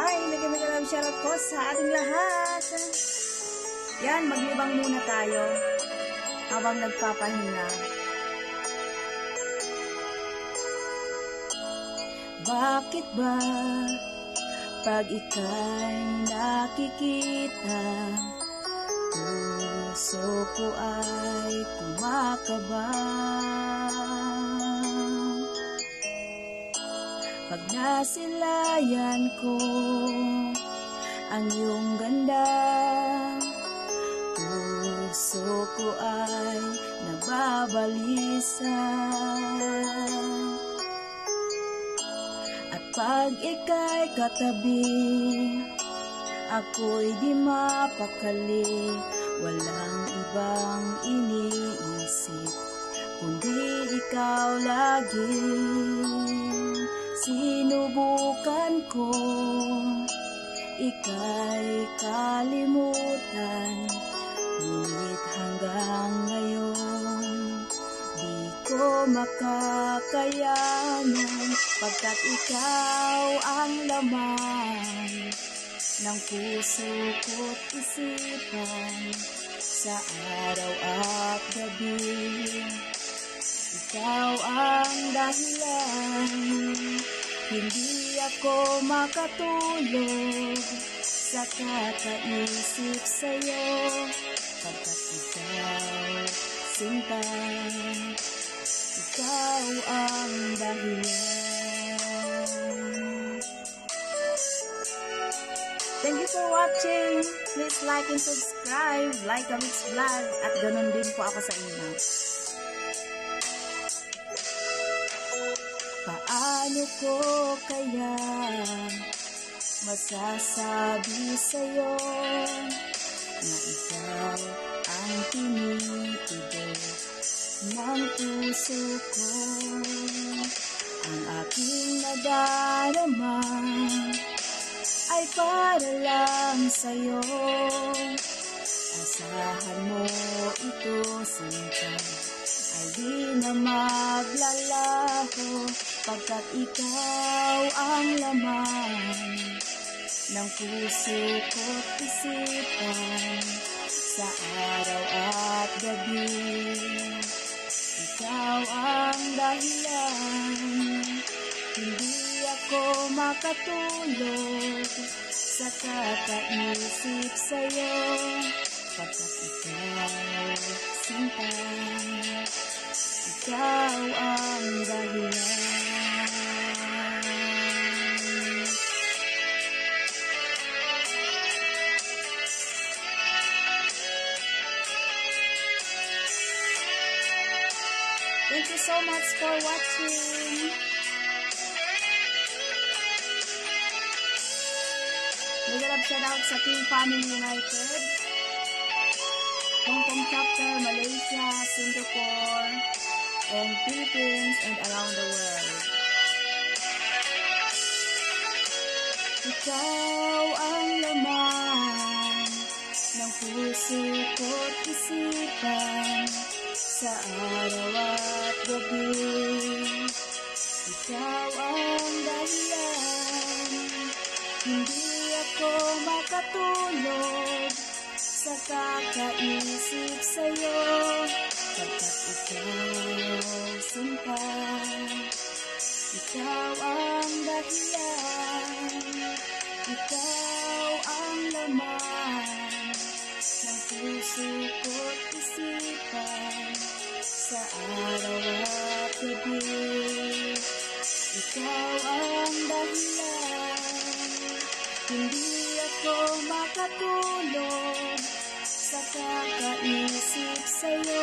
Hi, nagkamagalab shoutout po sa ating lahat. Yan, maglibang muna tayo habang nagpapahinga. Bakit ba pag ika'y nakikita Puso ko ay kumakabang Pag nasilayan ko ang iyong ganda Puso ko ay nababalisa. At pag ika'y katabi Ako'y di mapakali. Walang ibang iniisip Kundi ikaw lagi Sinubukan ko Ika'y kalimutan Ngunit hanggang ngayon Di ko makakayanan Pagkat ikaw ang laman ng puso ko't isipan sa araw at gabi. Ikaw ang dahilan, hindi ako makatulog sa kakaisip sa'yo. Pagkat ikaw, sinta, ikaw ang dahilan. Thank you for watching. Please like and subscribe. Like Kamix Vlog. At ganun din po ako sa inyo. Paano ko kaya masasabi sa'yo na ikaw ang tinitigo ng puso ko? Ang aking nadarama ay para lang sa'yo. Asahan mo ito sinta Ay di na maglalaho Pagkat ikaw ang laman Ng puso ko't isipan Sa araw at gabi. Ikaw ang dahilan Hindi ako makatulog sa kakaisip sa'yo Pagkat ikaw, sinta Ikaw ang dahilan. Thank you so much for watching. Nagalab shout out sa Team Family United, Hong Kong chapter, Malaysia, Singapore, and Philippines, and around the world. Ikaw ang laman ng puso ko't isipan sa araw at gabi. Ikaw ang dahilan, hindi ako makatulog sa kakaisip sa'yo Pagkat ikaw, sinta Ikaw ang dahilan Ikaw ang laman ng puso ko't isipan sa araw at gabi Ikaw ang dahilan Hindi ako makatulog sa kakaisip sa'yo